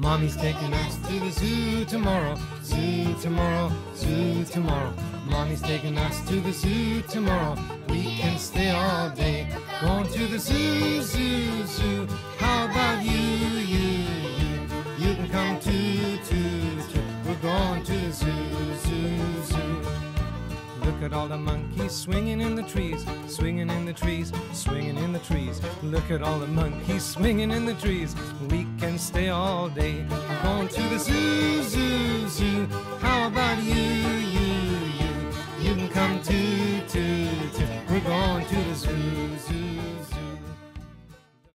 Mommy's taking us to the zoo tomorrow. Zoo tomorrow, zoo tomorrow. Mommy's taking us to the zoo tomorrow. We can stay all day. Going to the zoo, zoo, zoo. How about you, you, you? You can come too, too, too. We're going to the zoo, zoo, zoo. Look at all the monkeys swinging in the trees, swinging in the trees, swinging in the trees. Look at all the monkeys swinging in the trees. We stay all day. I'm going to the zoo, zoo.